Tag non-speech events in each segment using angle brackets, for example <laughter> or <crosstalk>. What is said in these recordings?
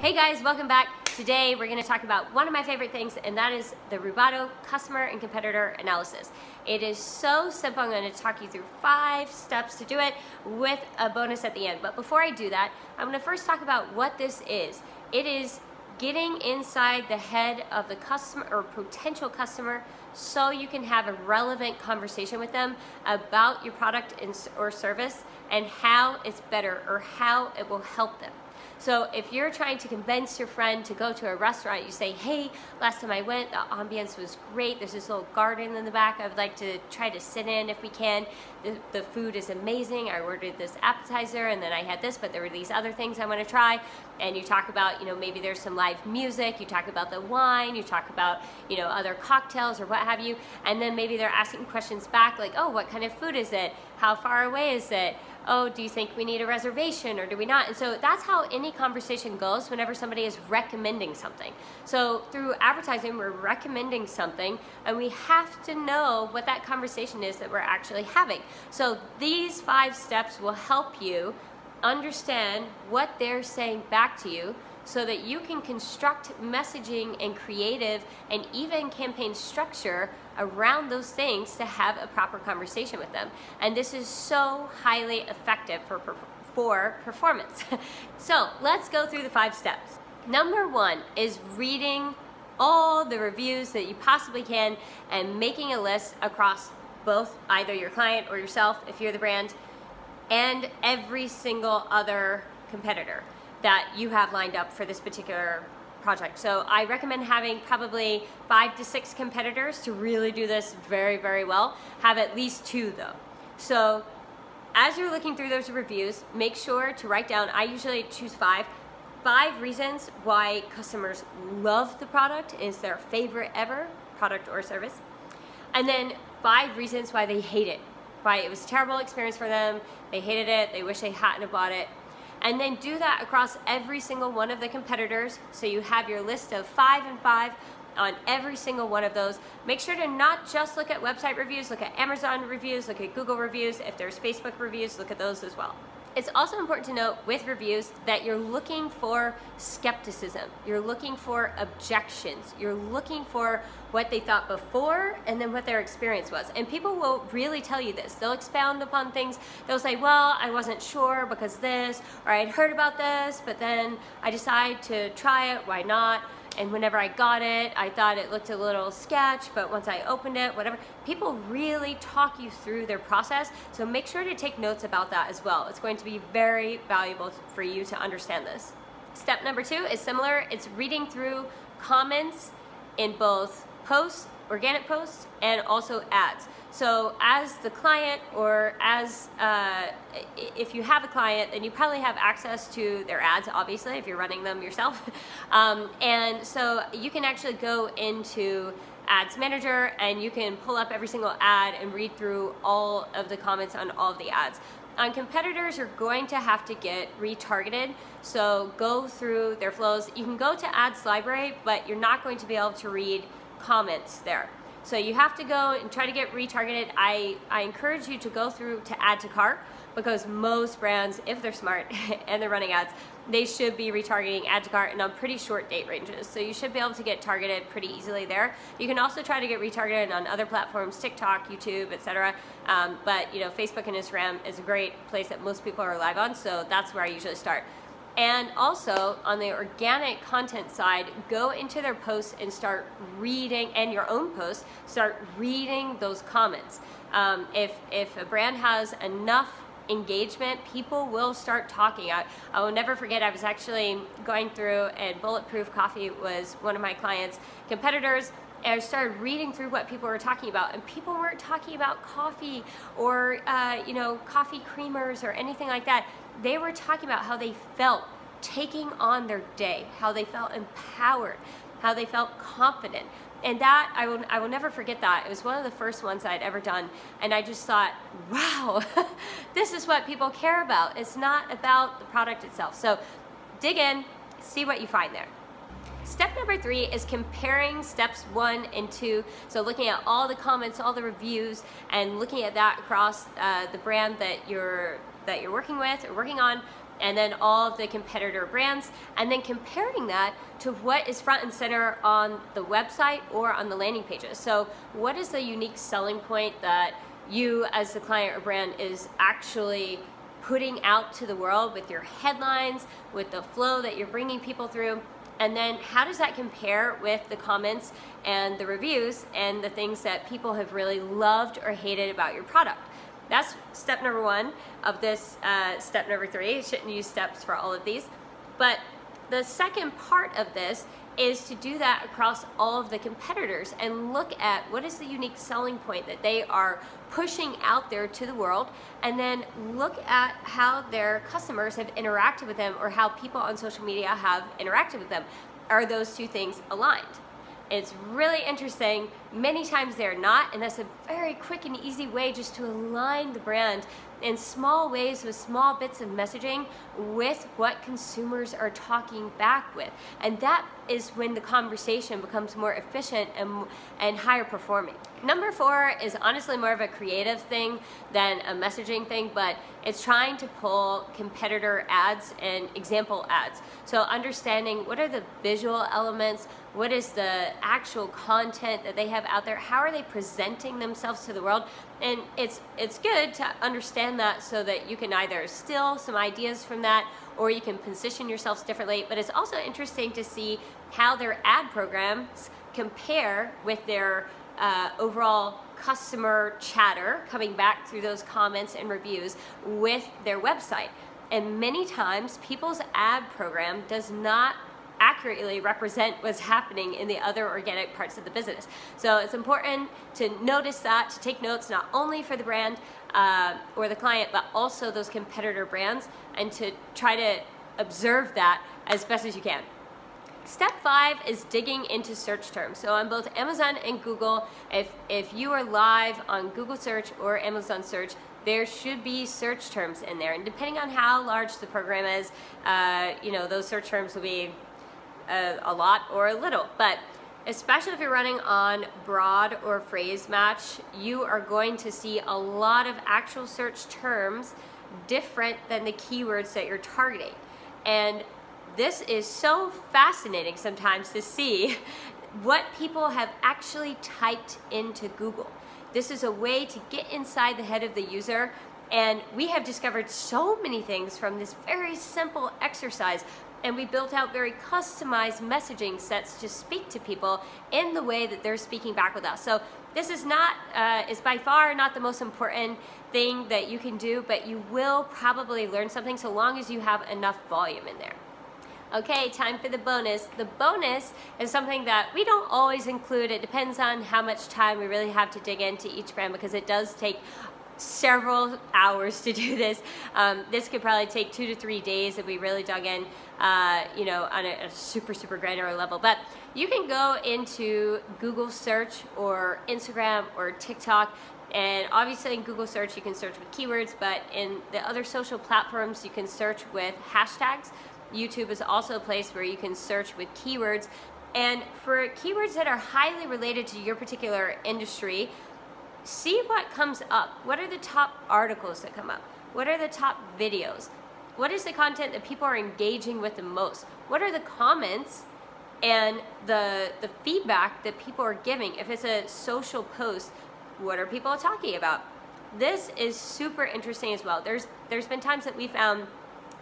Hey guys, welcome back. Today we're going to talk about one of my favorite things and that is the Rubato customer and competitor analysis. It is so simple. I'm going to talk you through five steps to do it with a bonus at the end. But before I do that, I'm going to first talk about what this is. It is getting inside the head of the customer or potential customer so you can have a relevant conversation with them about your product or service and how it's better or how it will help them. So if you're trying to convince your friend to go to a restaurant, you say, hey, last time I went, the ambience was great. There's this little garden in the back I would like to try to sit in if we can. The, the food is amazing. I ordered this appetizer and then I had this, but there were these other things I want to try. And you talk about, you know, maybe there's some live music, you talk about the wine, you talk about, you know, other cocktails or what have you. And then maybe they're asking questions back like, oh, what kind of food is it? How far away is it? Oh, do you think we need a reservation or do we not? And so that's how any conversation goes whenever somebody is recommending something. So through advertising, we're recommending something and we have to know what that conversation is that we're actually having. So these five steps will help you understand what they're saying back to you so that you can construct messaging and creative and even campaign structure around those things to have a proper conversation with them. And this is so highly effective for, for performance. <laughs> so let's go through the five steps. Number one is reading all the reviews that you possibly can and making a list across both either your client or yourself if you're the brand and every single other competitor that you have lined up for this particular project. So I recommend having probably five to six competitors to really do this very, very well. Have at least two though. So as you're looking through those reviews, make sure to write down, I usually choose five, five reasons why customers love the product, is their favorite ever product or service. And then five reasons why they hate it, why it was a terrible experience for them, they hated it, they wish they hadn't have bought it, and then do that across every single one of the competitors. So you have your list of five and five on every single one of those. Make sure to not just look at website reviews, look at Amazon reviews, look at Google reviews. If there's Facebook reviews, look at those as well. It's also important to note with reviews that you're looking for skepticism. You're looking for objections. You're looking for what they thought before and then what their experience was. And people will really tell you this. They'll expound upon things. They'll say, well, I wasn't sure because this, or I'd heard about this, but then I decided to try it. Why not? And whenever I got it, I thought it looked a little sketch, but once I opened it, whatever, people really talk you through their process, so make sure to take notes about that as well. It's going to be very valuable for you to understand this. Step number two is similar. It's reading through comments in both posts, organic posts, and also ads. So as the client or as, uh, if you have a client, then you probably have access to their ads, obviously, if you're running them yourself. <laughs> um, and so you can actually go into Ads Manager and you can pull up every single ad and read through all of the comments on all of the ads. On competitors, you're going to have to get retargeted. So go through their flows. You can go to Ads Library, but you're not going to be able to read comments there. So you have to go and try to get retargeted. I, I encourage you to go through to add to cart because most brands, if they're smart <laughs> and they're running ads, they should be retargeting add to cart and on pretty short date ranges. So you should be able to get targeted pretty easily there. You can also try to get retargeted on other platforms, TikTok, YouTube, etc. Um, but you know, Facebook and Instagram is a great place that most people are live on, so that's where I usually start. And also on the organic content side, go into their posts and start reading, and your own posts, start reading those comments. Um, if, if a brand has enough engagement, people will start talking. I, I will never forget, I was actually going through, and Bulletproof Coffee was one of my clients' competitors, and I started reading through what people were talking about, and people weren't talking about coffee or, uh, you know, coffee creamers or anything like that they were talking about how they felt taking on their day, how they felt empowered, how they felt confident. And that, I will, I will never forget that. It was one of the first ones I'd ever done. And I just thought, <laughs> wow, <laughs> this is what people care about. It's not about the product itself. So dig in, see what you find there. Step number three is comparing steps one and two. So looking at all the comments, all the reviews, and looking at that across uh, the brand that you're that you're working with or working on, and then all of the competitor brands, and then comparing that to what is front and center on the website or on the landing pages. So what is the unique selling point that you as the client or brand is actually putting out to the world with your headlines, with the flow that you're bringing people through, and then how does that compare with the comments and the reviews and the things that people have really loved or hated about your product? That's step number one of this uh, step number three. You shouldn't use steps for all of these. But the second part of this is to do that across all of the competitors and look at what is the unique selling point that they are pushing out there to the world and then look at how their customers have interacted with them or how people on social media have interacted with them. Are those two things aligned? It's really interesting. Many times they're not, and that's a very quick and easy way just to align the brand in small ways with small bits of messaging with what consumers are talking back with. And that is when the conversation becomes more efficient and, and higher performing. Number four is honestly more of a creative thing than a messaging thing, but it's trying to pull competitor ads and example ads. So understanding what are the visual elements, what is the actual content that they have out there, how are they presenting themselves to the world, and it's it's good to understand that so that you can either steal some ideas from that or you can position yourselves differently. But it's also interesting to see how their ad programs compare with their uh, overall customer chatter coming back through those comments and reviews with their website. And many times people's ad program does not accurately represent what's happening in the other organic parts of the business. So it's important to notice that, to take notes not only for the brand uh, or the client, but also those competitor brands, and to try to observe that as best as you can. Step five is digging into search terms. So on both Amazon and Google, if, if you are live on Google search or Amazon search, there should be search terms in there. And depending on how large the program is, uh, you know, those search terms will be a, a lot or a little. But especially if you're running on broad or phrase match, you are going to see a lot of actual search terms different than the keywords that you're targeting. And this is so fascinating sometimes to see <laughs> what people have actually typed into Google. This is a way to get inside the head of the user and we have discovered so many things from this very simple exercise and we built out very customized messaging sets to speak to people in the way that they're speaking back with us. So this is not, uh, is by far not the most important thing that you can do, but you will probably learn something so long as you have enough volume in there. Okay, time for the bonus. The bonus is something that we don't always include. It depends on how much time we really have to dig into each brand because it does take several hours to do this. Um, this could probably take two to three days if we really dug in, uh, you know, on a, a, super, super granular level. But you can go into Google search or Instagram or TikTok and obviously in Google search you can search with keywords, but in the other social platforms you can search with hashtags. YouTube is also a place where you can search with keywords. And for keywords that are highly related to your particular industry, see what comes up. What are the top articles that come up? What are the top videos? What is the content that people are engaging with the most? What are the comments and the, the feedback that people are giving? If it's a social post, what are people talking about? This is super interesting as well. There's, there's been times that we found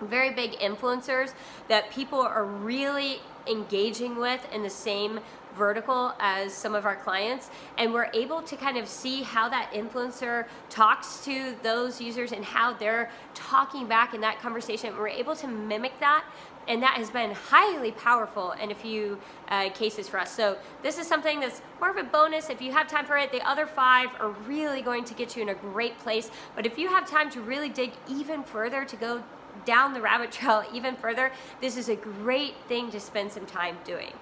very big influencers that people are really engaging with in the same vertical as some of our clients and we're able to kind of see how that influencer talks to those users and how they're talking back in that conversation. We're able to mimic that and that has been highly powerful in a few uh, cases for us. So this is something that's more of a bonus if you have time for it. The other five are really going to get you in a great place. But if you have time to really dig even further to go down the rabbit trail <laughs> even further, this is a great thing to spend some time doing.